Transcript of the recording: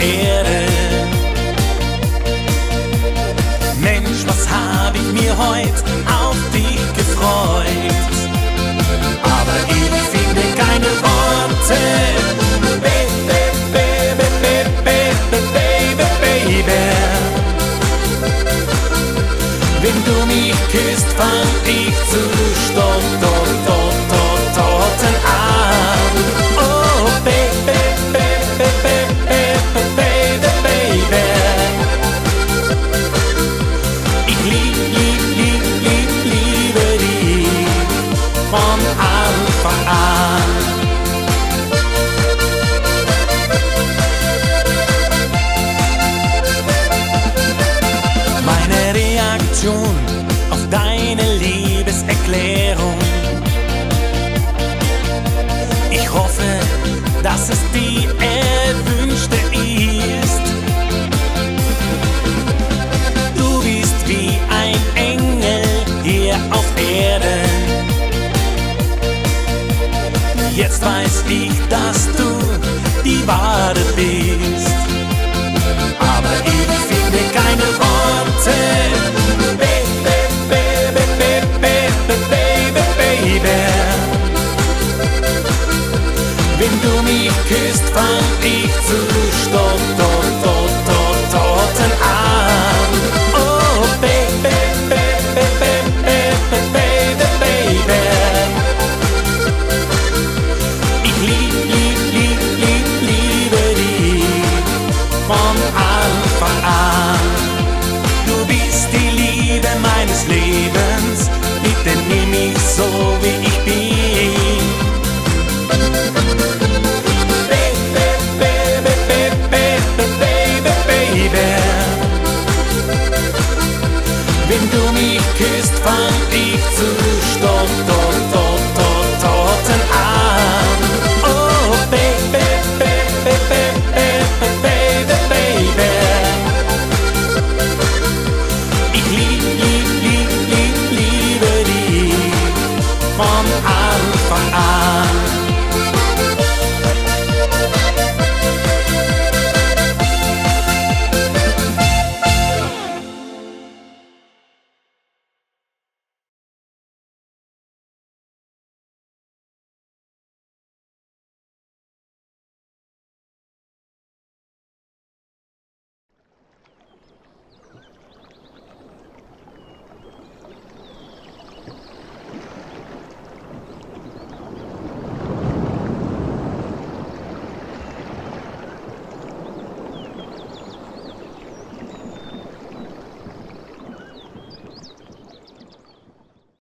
Erde. Mensch, was hab ich mir heut auf dich gefreut? Aber ich finde keine Worte. Baby, baby, baby, baby, baby. Wenn du mich küsst, fang ich zu stopp, dort, dort, von Anfang an. Meine Reaktion auf deine Liebeserklärung. Ich hoffe, dass es die erwünschte dass du die Wahrheit bist. Aber ich finde keine Worte. Baby, baby, baby, baby, baby. Wenn du mich küsst, fang ich zu stottern. mich so, wie ich bin. Baby.